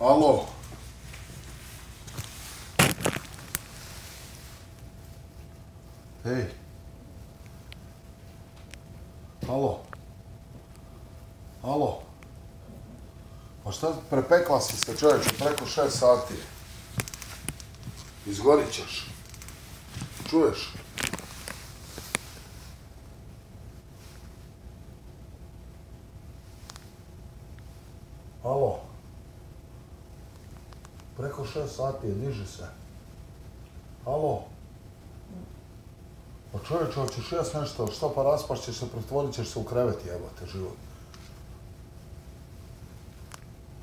Alo. Ej. Alo. Alo. Pa šta prepekla si se čovječe preko šest sati. Izgorit ćeš. Čuješ? Alo. Preko šest sati je, diži se. Alo. Pa čovječe, hoćeš jes nešto, što pa raspaš ćeš se, pretvorit ćeš se u krevet jebate život.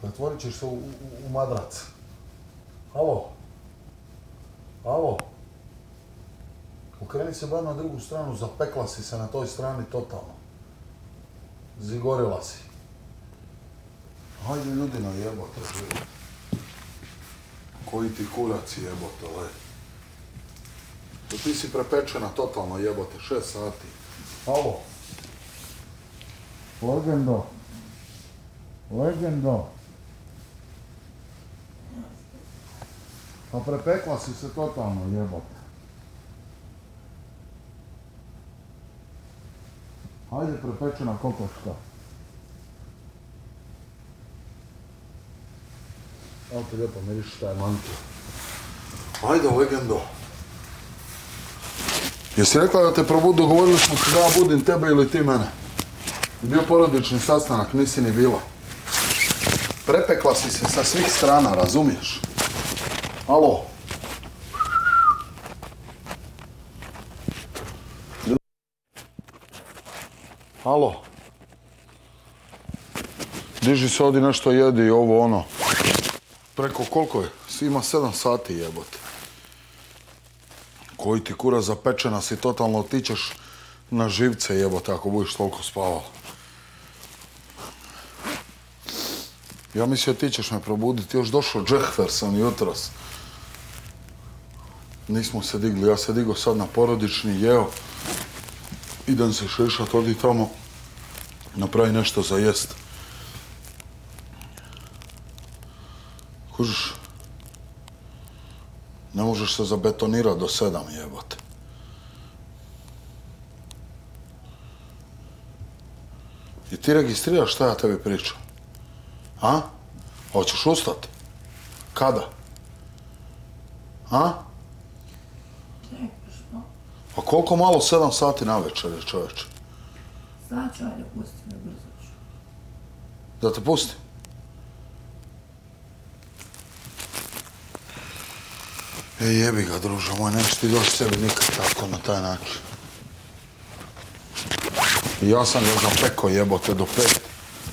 Pretvorit ćeš se u, u, u madrac. Alo. Alo. Okreni se bar na drugu stranu, zapekla si se na toj strani totalno. Zigorila si. Hajde ljudino jebote život. Koji ti kurac jebote, le. To ti si prepečena totalno jebote, šest sati. Alo. Legendo. Legendo. Pa prepekla si se totalno jebote. Hajde prepečena kokoška. Evo ti lijepo miriš šta je mantija. Hajde, legendo. Jesi rekla da te probudu, dogovorili smo da ja budim tebe ili ti mene? Bio porodični sastanak, nisi ni bila. Prepekla si se sa svih strana, razumiješ? Alo? Alo? Diži se odi nešto jedi ovo ono. Preko koliko je? Svima sedam sati jebote. Koji ti kura zapečena si totalno otičeš na živce jebote ako budeš toliko spavao. Ja mislio ti ćeš me probuditi, još došao Jefferson jutros. Nismo se digli, ja se digo sad na porodični, jeo. Idem se šešat, odi tamo, napravi nešto za jest. Kužiš, ne možeš se zabetonirat do sedam jebote. I ti registriraš šta ja tebi pričam? A? Hoćeš ustat? Kada? A? Pa koliko malo sedam sati na večer je čovječe? Sad ću, ajde, pusti me, brzo ću. Da te pustim? E jebi ga druže moj, nećeš ti doći sebi nikad tako na taj način. Ja sam ga zapekao jebote do pet.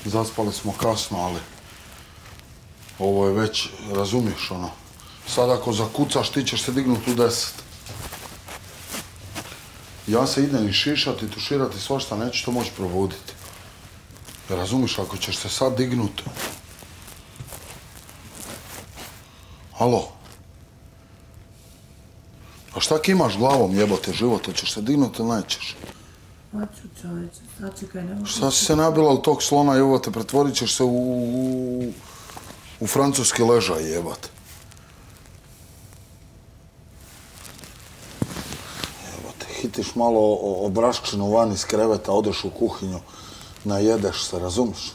Zaspali smo kasno, ali ovo je već, razumiješ ono. Sad ako zakucaš ti ćeš se dignuti u deset. Ja se idem i šišati, tuširati svašta, neću to moći probuditi. Razumiješ, ako ćeš se sad dignut... Alo? A šta kimaš glavom jebote život, hoćeš se dignut ili nećeš? Hoću, čovječe, sad čekaj, ne. Šta si se nabila u tog slona jebote, pretvorit ćeš se u, u, u francuski ležaj jebote. Jebote, hitiš malo o, obraščinu van iz kreveta, odeš u kuhinju, najedeš se, razumiš?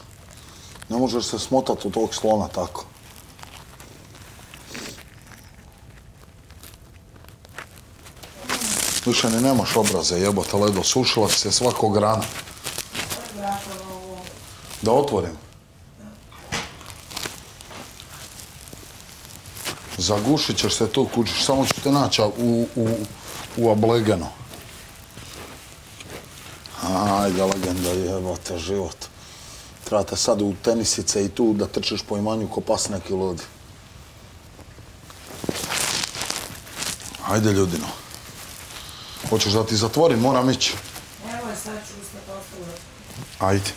Ne možeš se smotat u tog slona tako. Više ni nemaš obraze jebote, ledo, sušila se svakog rana. Da otvorim. Zagušit ćeš se tu kućiš, samo ću te naći u, u, u. Ajde, legenda, jebote, život. Trebate sad u tenisice i tu da trčiš po imanju ko pas neki ludi. Ajde, ljudino. Hoćeš da ti zatvorim, moram ići. Evo je, sad ću ustati Ajde.